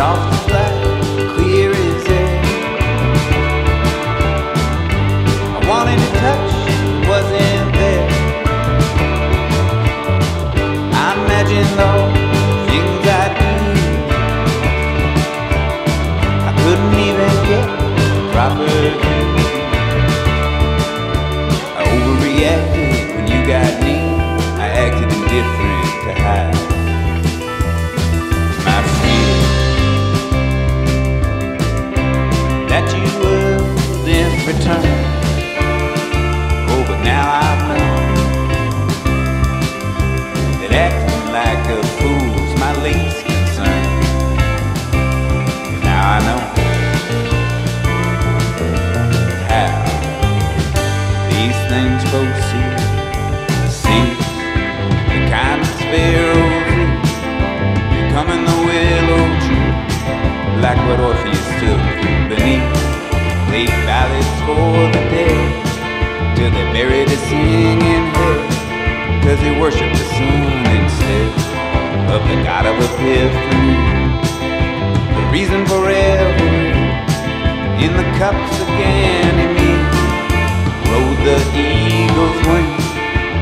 让 time. of the God of epiphany. The reason for every in the cups of Ganymede rode the eagle's wing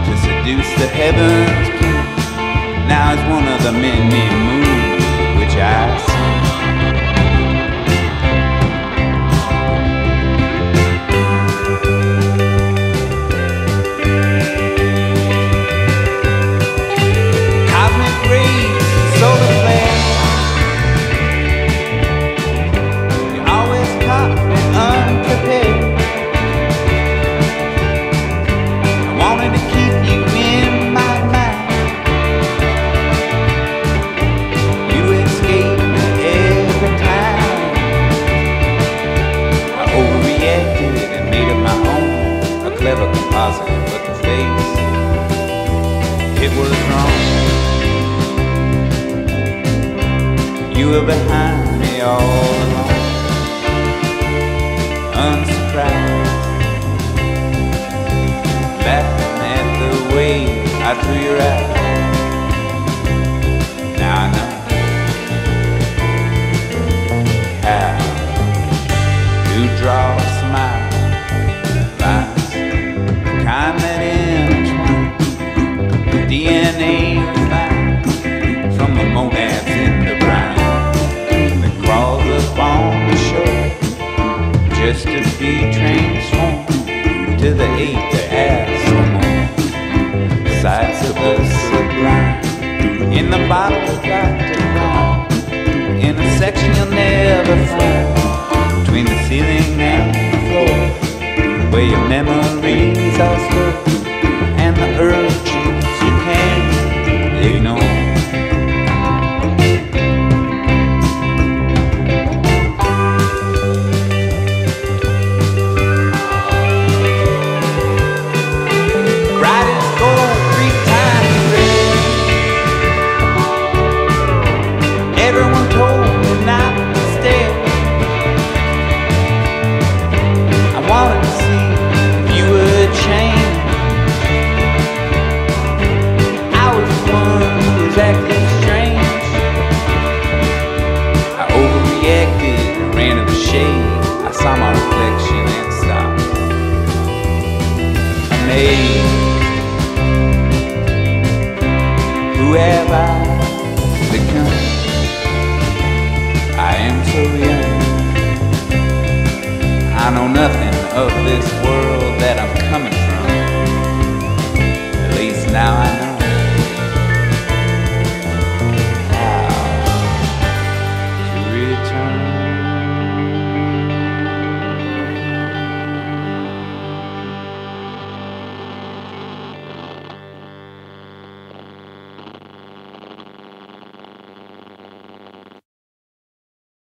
to seduce the heavens. King. Now it's one of the many moons which I see. it was wrong. You were behind me all along, unsurprised. Laughing at the way I threw your eyes. bottles got to fall in a section you'll never find between the ceiling and the floor where your memories are stored. day. I become? I am so young. I know nothing of this world that I'm coming from. At least now I know.